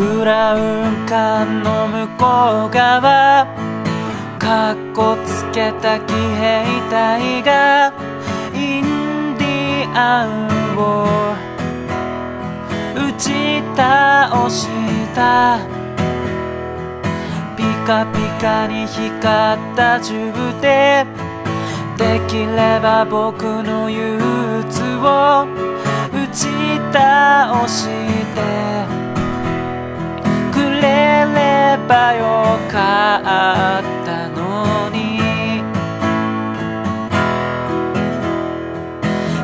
ブラウン管の向こう側。かっこつけた騎兵隊がインディアンを打ち倒した。ピカピカに光った銃でできれば僕の憂鬱を打ち倒して。ばよかったのに。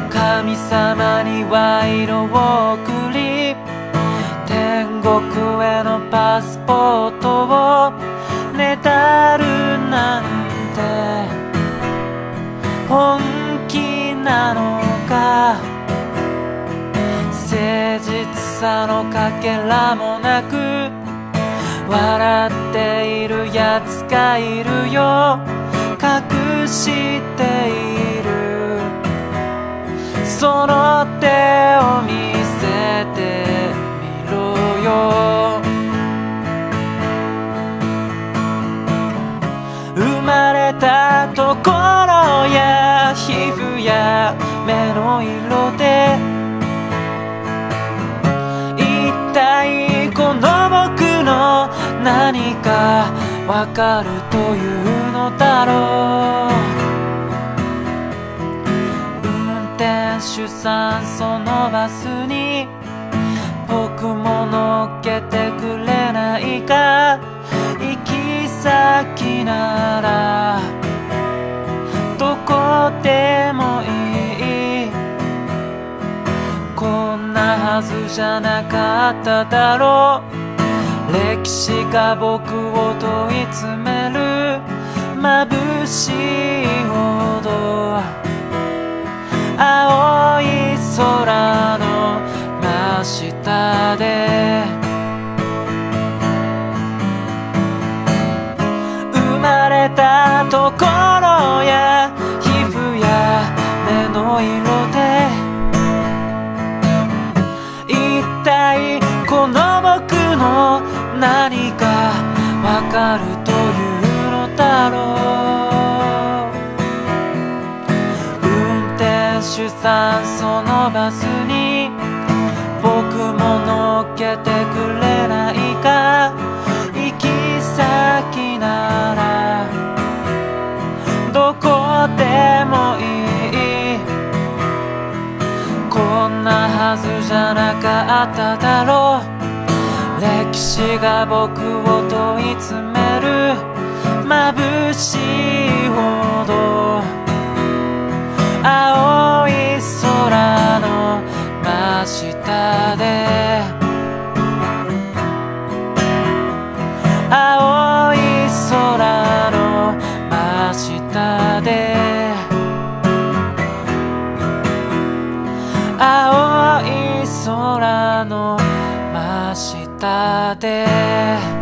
神様に賄賂を送り天国へのパスポートをねだるなんて。本気なのか。誠実さのかけらもなく。笑っているやつがいるよ。隠している。その手を見せてみろよ。生まれたところや皮膚や目の色何かわかるというのだろう。運転手さんそのバスに僕も乗っけてくれないか。行き先ならどこでもいい。こんなはずじゃなかっただろう。歴史が僕を問い詰める。眩しいほど青い空の真下で。生まれたところ何かわかるというのだろう運転手さんそのバスに僕も乗っけてくれないか行き先ならどこでもいいこんなはずじゃなかっただろう歴史が僕を問い詰める。眩しいほど。青い空の真下で。った